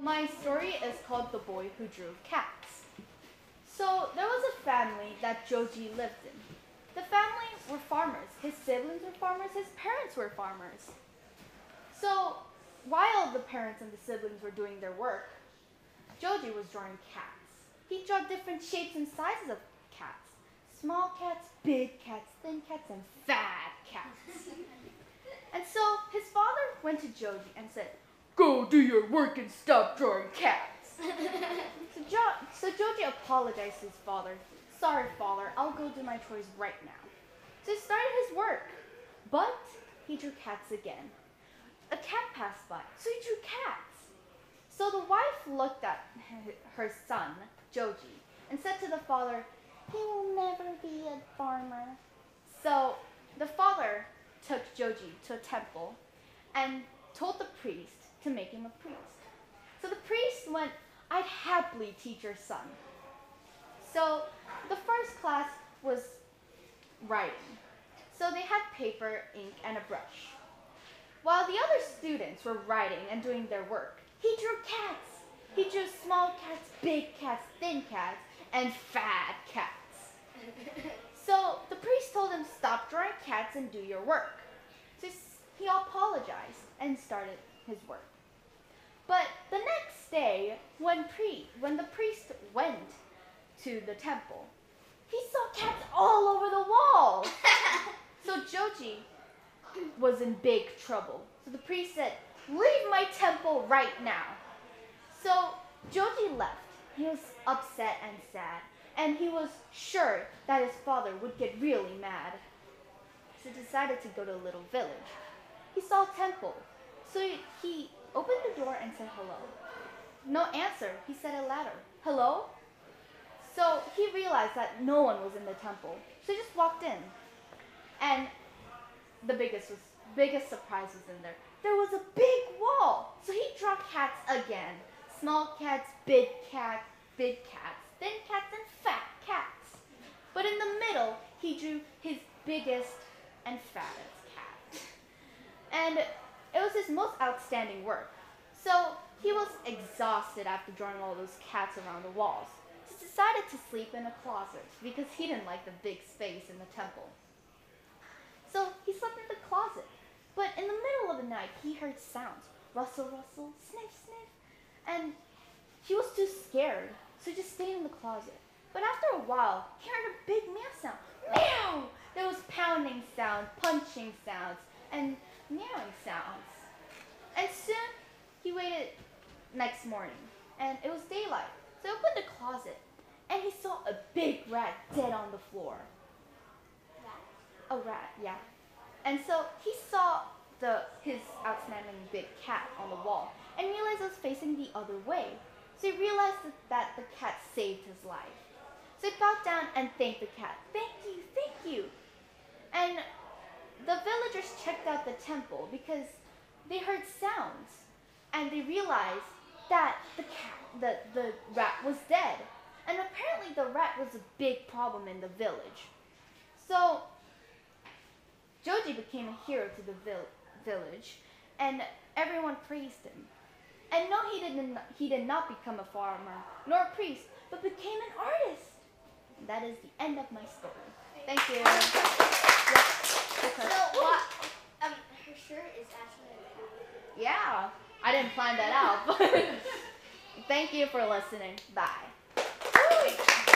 My story is called The Boy Who Drew Cats. So there was a family that Joji lived in. The family were farmers. His siblings were farmers, his parents were farmers. So while the parents and the siblings were doing their work, Joji was drawing cats. He drew different shapes and sizes of cats. Small cats, big cats, thin cats, and fat cats. and so his father went to Joji and said, Go do your work and stop drawing cats. so, jo- so Joji apologized to his father. Sorry, father, I'll go do my chores right now. So he started his work, but he drew cats again. A cat passed by, so he drew cats. So the wife looked at her son, Joji, and said to the father, He will never be a farmer. So the father took Joji to a temple and told the priest to make him a priest. So the priest went, I'd happily teach your son. So the first class was writing. So they had paper, ink, and a brush. While the other students were writing and doing their work, he drew cats. He drew small cats, big cats, thin cats, and fat cats. so the priest told him, stop drawing cats and do your work. So he apologized and started his work. But the next day, when, pre- when the priest went to the temple, he saw cats all over the wall. so Joji was in big trouble. So the priest said, Leave my temple right now. So Joji left. He was upset and sad, and he was sure that his father would get really mad. So he decided to go to a little village. He saw a temple. So he opened the door and said hello. No answer. He said it louder. Hello? So he realized that no one was in the temple. So he just walked in. And the biggest was biggest surprise was in there. There was a big wall. So he drew cats again. Small cats, big cats, big cats, thin cats, and fat cats. But in the middle, he drew his biggest and fattest cat. And it was his most outstanding work. So he was exhausted after drawing all those cats around the walls. He decided to sleep in a closet because he didn't like the big space in the temple. So he slept in the closet. But in the middle of the night, he heard sounds rustle, rustle, sniff, sniff. And he was too scared, so he just stayed in the closet. But after a while, he heard a big meow sound. Meow! There was pounding sound, punching sounds, and meowing sounds. And soon he waited next morning, and it was daylight. So he opened the closet, and he saw a big rat dead on the floor. Rat? A rat, yeah. And so he saw the his outstanding big cat on the wall, and realized it was facing the other way. So he realized that, that the cat saved his life. So he bowed down and thanked the cat. Thank you, thank you. And the villagers checked out the temple because they heard sounds and they realized that the cat, the, the rat was dead. And apparently the rat was a big problem in the village. So Joji became a hero to the vil- village and everyone praised him. And no, he didn't. He did not become a farmer nor a priest, but became an artist. And that is the end of my story. Thank you. So what? Um, her shirt is actually. Yeah, I didn't plan that out. but Thank you for listening. Bye.